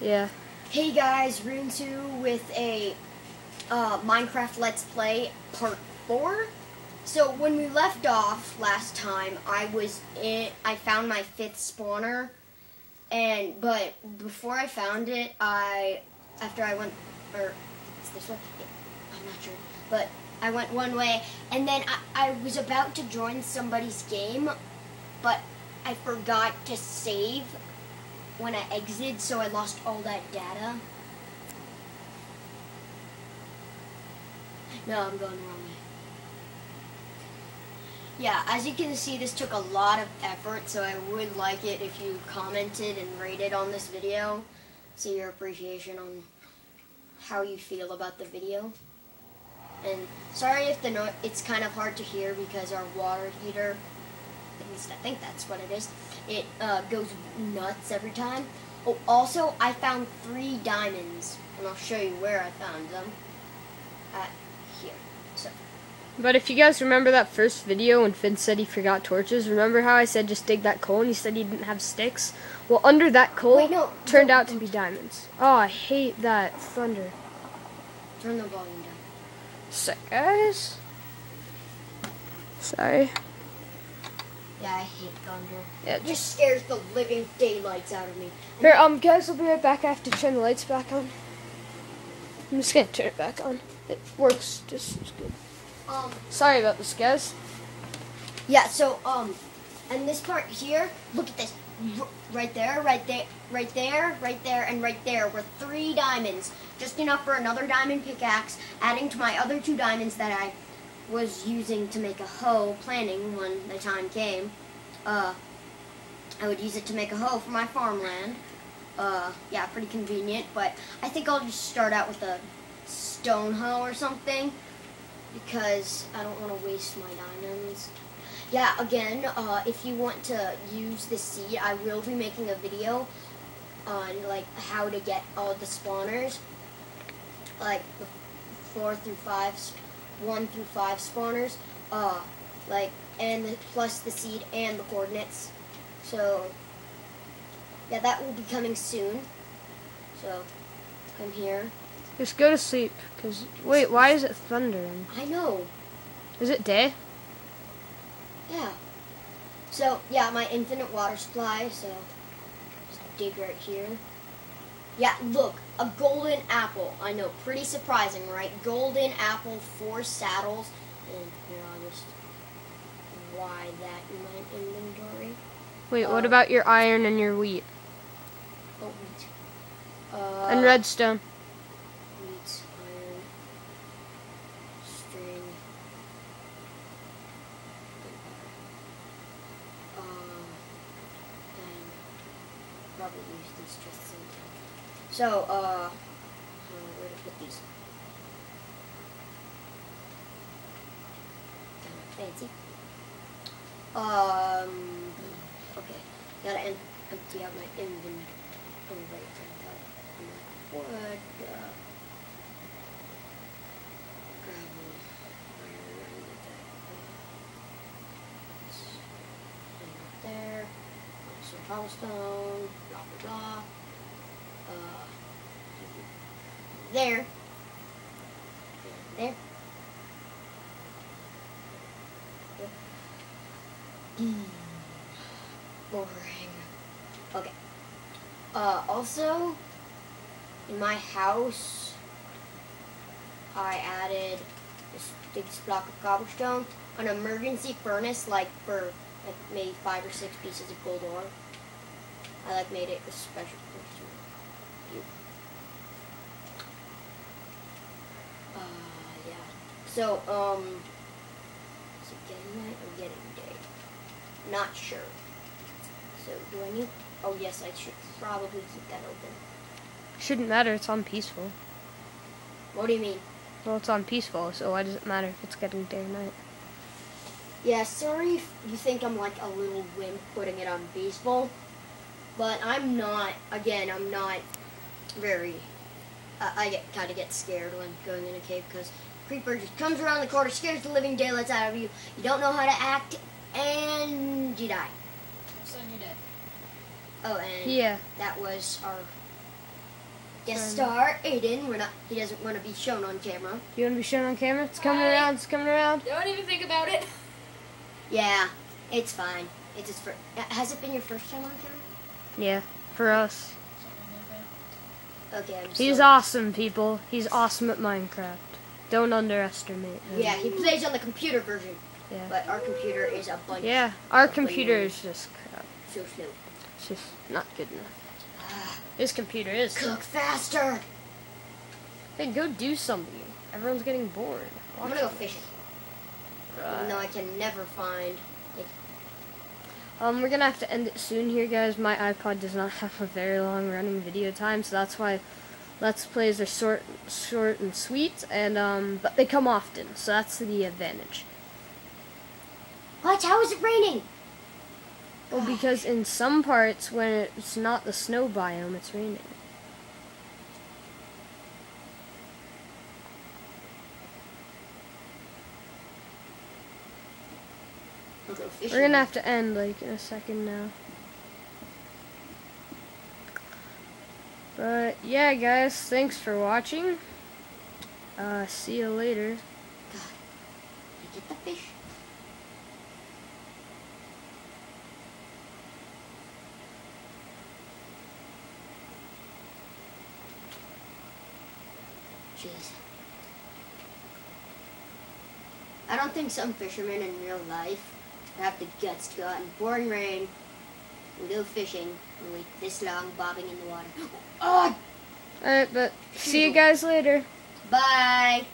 Yeah. Hey guys, Rune2 with a uh, Minecraft Let's Play Part 4. So when we left off last time, I was in, I found my fifth spawner, and, but before I found it, I, after I went, or, this way? I'm not sure, but I went one way, and then I, I was about to join somebody's game, but I forgot to save when I exited, so I lost all that data. No, I'm going wrong way. Yeah, as you can see, this took a lot of effort, so I would like it if you commented and rated on this video. See your appreciation on how you feel about the video. And sorry if the no it's kind of hard to hear because our water heater, at least I think that's what it is, it uh, goes nuts every time. Oh, also, I found three diamonds, and I'll show you where I found them. At here. So. But if you guys remember that first video when Finn said he forgot torches, remember how I said just dig that coal and he said he didn't have sticks? Well, under that coal Wait, no, turned no, out to be diamonds. Oh, I hate that thunder. Turn the volume down. So, guys. Sorry. Yeah, I hate thunder. Yeah, It just scares the living daylights out of me. Here, um, guys, I'll be right back. I have to turn the lights back on. I'm just gonna turn it back on. It works just as good. um, Sorry about this, guys. yeah, so, um, and this part here, look at this. R- Right there, right there, right there, right there, and right there were three diamonds. Just enough for another diamond pickaxe, adding to my other two diamonds that I was using to make a hoe, planning when the time came. Uh, I would use it to make a hoe for my farmland. Uh, yeah, pretty convenient, but I think I'll just start out with a stone hoe or something because I don't want to waste my diamonds. Yeah, again, uh, if you want to use the seed, I will be making a video on like how to get all the spawners, like four through five, one through five spawners, uh, like and the, plus the seed and the coordinates. So yeah, that will be coming soon. So come here. Just go to sleep. Cause wait, why is it thundering? I know. Is it day? Yeah. So, yeah, my infinite water supply, so just dig right here. Yeah, look, a golden apple. I know, pretty surprising, right? Golden apple, four saddles, and here I'll just wide that in my inventory. Wait, what Uh, about your iron and your wheat Oh, wheat. Uh, and redstone? Wheat, iron, string, uh, and probably use these just. So, uh, where to put these. Fancy. Um, okay, gotta em- empty out my inventory. Wood, uh, gravel, there, some cobblestone, blah blah blah. Uh, there, there. Hmm. Boring. Okay. Uh, also, in my house, I added this big block of cobblestone, an emergency furnace, like for like maybe five or six pieces of gold ore. I like made it a special. Uh, yeah. So, um, is it getting night or getting day? Not sure. So, do I need? Oh yes, I should probably keep that open. Shouldn't matter. It's on peaceful. What do you mean? Well, it's on peaceful, so why does it matter if it's getting day or night? Yeah, sorry if you think I'm like a little wimp putting it on peaceful, but I'm not. Again, I'm not very. Uh, I get kind of get scared when going in a cave because creeper just comes around the corner, scares the living daylights out of you. You don't know how to act, and you die. So you're dead. Oh, and Yeah. that was our Guest Friend. star Aiden. We're not. He doesn't want to be shown on camera. Do you want to be shown on camera? It's coming Hi. around. It's coming around. Don't even think about it. Yeah, it's fine. It's his first. Has it been your first time on camera? Yeah, for us. Okay. I'm He's sorry. awesome, people. He's awesome at Minecraft. Don't underestimate him. Yeah, he plays on the computer version, Yeah. but our computer is a bunch. Yeah, our computer is just crap. So slow. It's just not good enough. Ah. His computer is. Cook faster. Hey, go do something. Everyone's getting bored. I'm gonna go fishing. Even Right. though I can never find. Um, we're gonna have to end it soon here, guys. My iPod does not have a very long running video time, so that's why Let's Plays are short, short and sweet, and um, but they come often, so that's the advantage. What? How is it raining? Well, because in some parts, when it's not the snow biome, it's raining. I'll go fishing. We're gonna have to end like in a second now. But yeah, guys, thanks for watching. Uh, see you later. Get the fish. Jeez. I don't think some fishermen in real life have the guts to go out in pouring rain and go fishing and wait this long bobbing in the water. Oh, Alright, but see you guys later. bye.